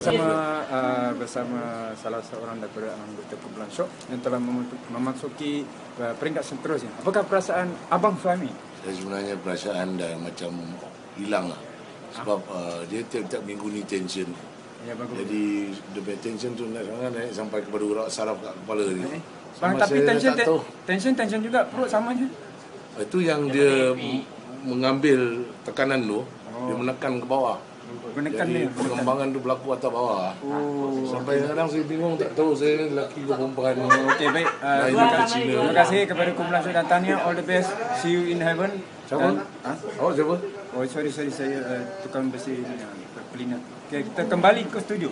Bersama uh, bersama salah seorang daripada anggota kumpulan Syok yang telah memasuki, uh, peringkat seterusnya. Apakah perasaan abang suami? Saya sebenarnya perasaan dah macam hilang lah. Sebab uh, dia tiap-tiap minggu ni tension. Ya bagus. Jadi the bad tension tu naik sangat naik sampai kepada urat saraf kat kepala ni. Bang, Sama tapi saya tension, te- tension tension juga perut sama je. Itu yang dia m- mengambil tekanan tu, dia menekan ke bawah. Menekan Jadi dia. pengembangan tu berlaku atas bawah. Oh. Sampai kadang saya bingung tak tahu saya ni lelaki ke perempuan. Okey baik. Uh, terima, kasih, terima kasih kepada kumpulan dan Tania. All the best. See you in heaven. Siapa? Dan- ha? Awak siapa? Oh sorry sorry saya uh, tukang bersih ni uh, pelina. Okey kita kembali ke studio.